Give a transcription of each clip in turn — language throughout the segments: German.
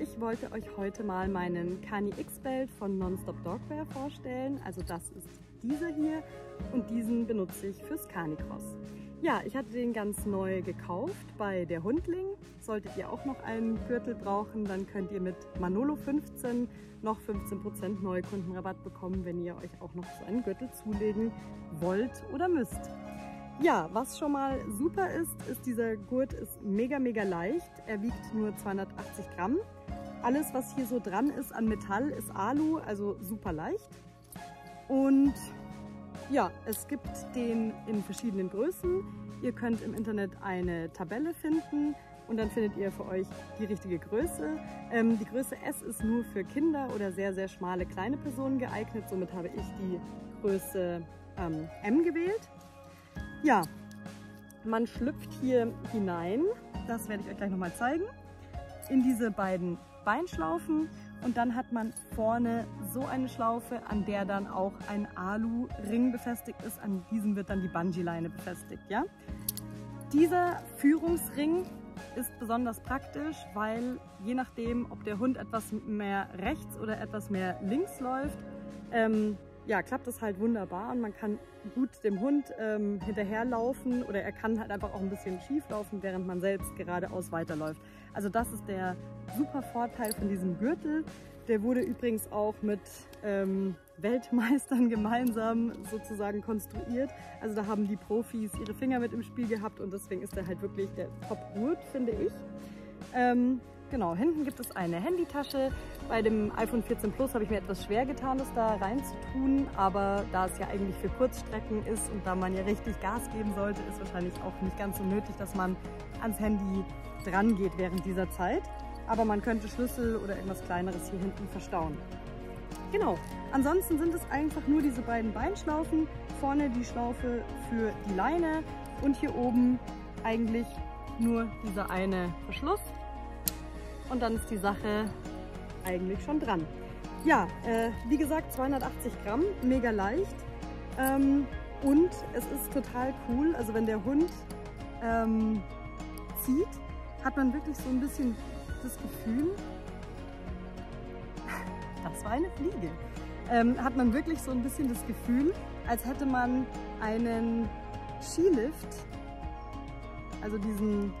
ich wollte euch heute mal meinen Kani X-Belt von Nonstop Dogwear vorstellen. Also das ist dieser hier und diesen benutze ich fürs Canicross. Ja, ich hatte den ganz neu gekauft bei der Hundling. Solltet ihr auch noch einen Gürtel brauchen, dann könnt ihr mit Manolo 15 noch 15% Neukundenrabatt bekommen, wenn ihr euch auch noch so einen Gürtel zulegen wollt oder müsst. Ja, was schon mal super ist, ist dieser Gurt ist mega, mega leicht. Er wiegt nur 280 Gramm. Alles, was hier so dran ist an Metall, ist Alu, also super leicht. Und ja, es gibt den in verschiedenen Größen. Ihr könnt im Internet eine Tabelle finden und dann findet ihr für euch die richtige Größe. Ähm, die Größe S ist nur für Kinder oder sehr, sehr schmale kleine Personen geeignet. Somit habe ich die Größe ähm, M gewählt. Ja, man schlüpft hier hinein, das werde ich euch gleich nochmal zeigen, in diese beiden Beinschlaufen und dann hat man vorne so eine Schlaufe, an der dann auch ein Alu-Ring befestigt ist. An diesem wird dann die Bungee-Leine befestigt. Ja? Dieser Führungsring ist besonders praktisch, weil je nachdem, ob der Hund etwas mehr rechts oder etwas mehr links läuft, ähm, ja, klappt das halt wunderbar und man kann gut dem Hund ähm, hinterherlaufen oder er kann halt einfach auch ein bisschen schief laufen, während man selbst geradeaus weiterläuft. Also das ist der super Vorteil von diesem Gürtel. Der wurde übrigens auch mit ähm, Weltmeistern gemeinsam sozusagen konstruiert. Also da haben die Profis ihre Finger mit im Spiel gehabt und deswegen ist er halt wirklich der Top-Gurt, finde ich. Ähm, Genau, hinten gibt es eine Handytasche. Bei dem iPhone 14 Plus habe ich mir etwas schwer getan, das da rein zu tun, aber da es ja eigentlich für Kurzstrecken ist und da man ja richtig Gas geben sollte, ist wahrscheinlich auch nicht ganz so nötig, dass man ans Handy dran geht während dieser Zeit. Aber man könnte Schlüssel oder irgendwas kleineres hier hinten verstauen. Genau, ansonsten sind es einfach nur diese beiden Beinschlaufen, vorne die Schlaufe für die Leine und hier oben eigentlich nur dieser eine Verschluss und dann ist die Sache eigentlich schon dran. Ja, äh, wie gesagt 280 Gramm, mega leicht ähm, und es ist total cool, also wenn der Hund ähm, zieht, hat man wirklich so ein bisschen das Gefühl, das war eine Fliege, ähm, hat man wirklich so ein bisschen das Gefühl, als hätte man einen Skilift, also diesen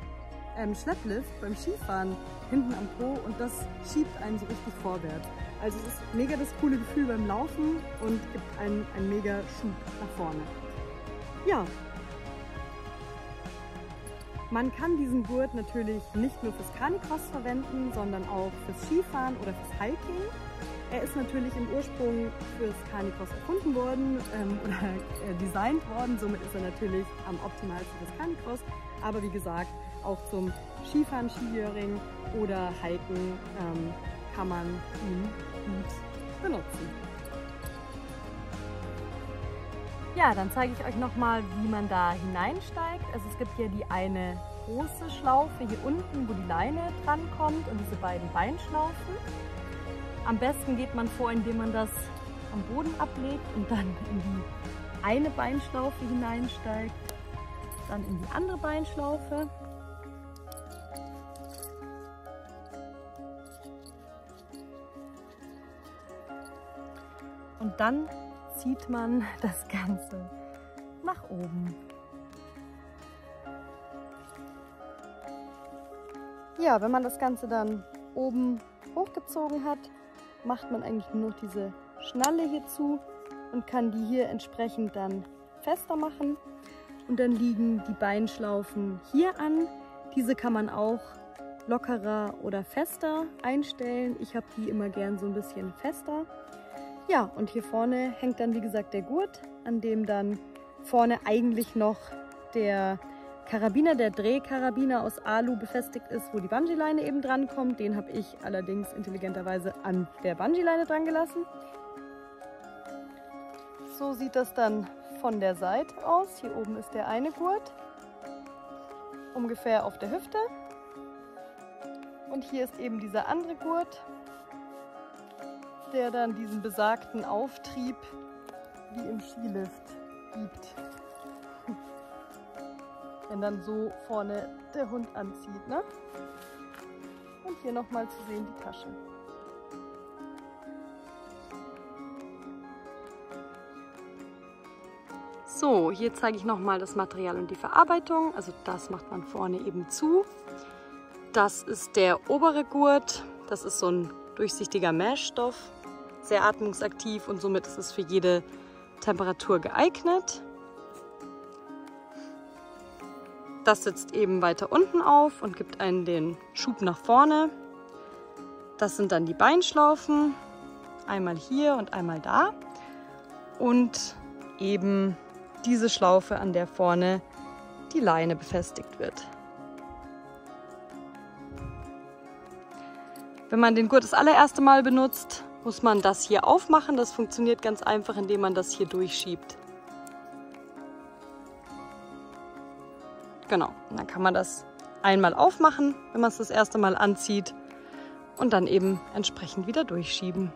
ähm, Schlepplift beim Skifahren hinten am Po und das schiebt einen so richtig vorwärts. Also es ist mega das coole Gefühl beim Laufen und gibt einen, einen mega Schub nach vorne. Ja, man kann diesen Gurt natürlich nicht nur fürs Canicross verwenden, sondern auch fürs Skifahren oder fürs Hiking. Er ist natürlich im Ursprung fürs Canicross erfunden worden ähm, oder äh, designt worden, somit ist er natürlich am optimalsten fürs Canicross. Aber wie gesagt, auch zum Skifahren, Skijöring oder Hiken ähm, kann man ihn gut benutzen. Ja, dann zeige ich euch nochmal, wie man da hineinsteigt. Also es gibt hier die eine große Schlaufe hier unten, wo die Leine dran kommt und diese beiden Beinschlaufen. Am besten geht man vor, indem man das am Boden ablegt und dann in die eine Beinschlaufe hineinsteigt, dann in die andere Beinschlaufe Dann zieht man das Ganze nach oben. Ja, wenn man das Ganze dann oben hochgezogen hat, macht man eigentlich nur noch diese Schnalle hier zu und kann die hier entsprechend dann fester machen. Und dann liegen die Beinschlaufen hier an. Diese kann man auch lockerer oder fester einstellen. Ich habe die immer gern so ein bisschen fester. Ja, und hier vorne hängt dann wie gesagt der Gurt, an dem dann vorne eigentlich noch der Karabiner, der Drehkarabiner aus Alu befestigt ist, wo die Bungee-Leine eben dran kommt. Den habe ich allerdings intelligenterweise an der Bungee-Leine dran gelassen. So sieht das dann von der Seite aus. Hier oben ist der eine Gurt, ungefähr auf der Hüfte. Und hier ist eben dieser andere Gurt, der dann diesen besagten Auftrieb wie im Skilift gibt. Wenn dann so vorne der Hund anzieht. Ne? Und hier nochmal zu sehen die Tasche. So, hier zeige ich nochmal das Material und die Verarbeitung. Also das macht man vorne eben zu. Das ist der obere Gurt. Das ist so ein durchsichtiger Meshstoff, sehr atmungsaktiv und somit ist es für jede Temperatur geeignet. Das sitzt eben weiter unten auf und gibt einen den Schub nach vorne. Das sind dann die Beinschlaufen, einmal hier und einmal da. Und eben diese Schlaufe, an der vorne die Leine befestigt wird. Wenn man den Gurt das allererste Mal benutzt, muss man das hier aufmachen. Das funktioniert ganz einfach, indem man das hier durchschiebt. Genau, dann kann man das einmal aufmachen, wenn man es das erste Mal anzieht und dann eben entsprechend wieder durchschieben.